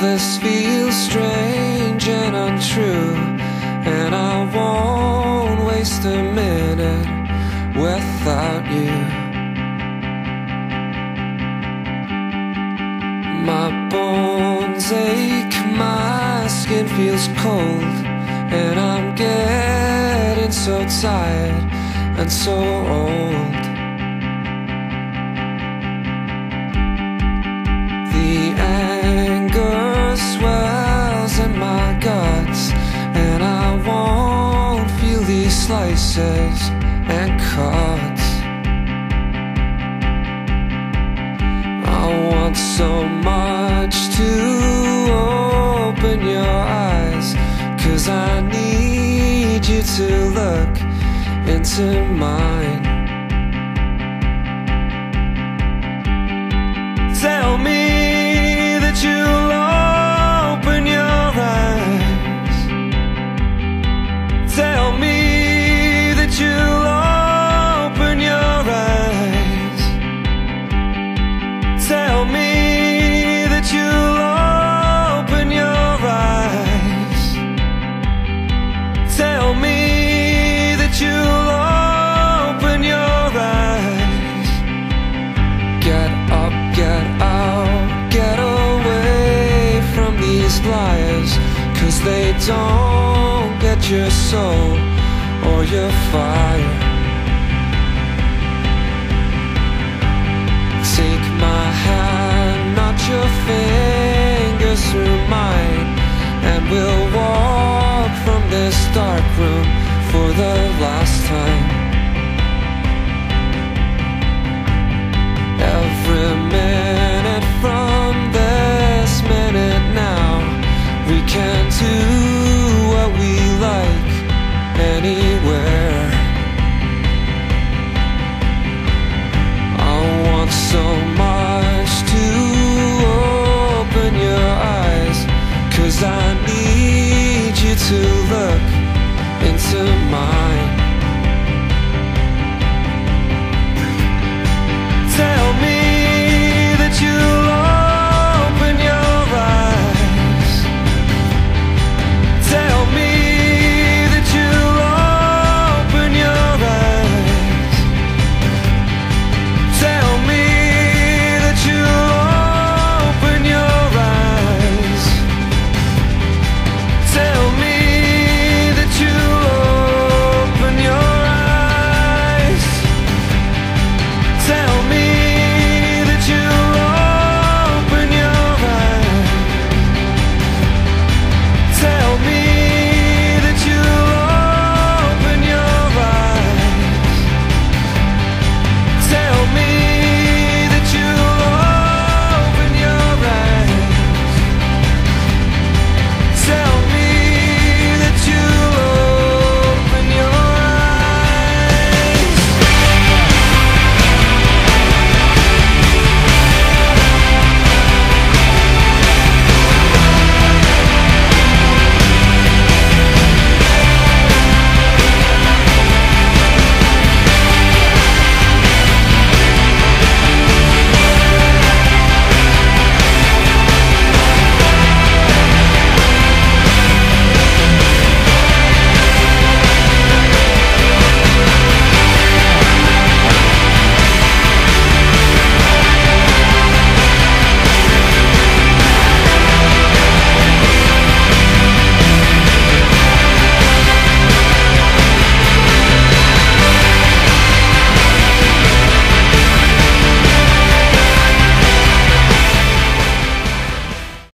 this feels strange and untrue, and I won't waste a minute without you. My bones ache, my skin feels cold, and I'm getting so tired and so old. Slices and cuts. I want so much to open your eyes, cause I need you to look into mine. These liars. Cause they don't get your soul or your fire. Take my hand, knot your fingers through mine, and we'll walk from this dark room for the last we can do what we like anywhere.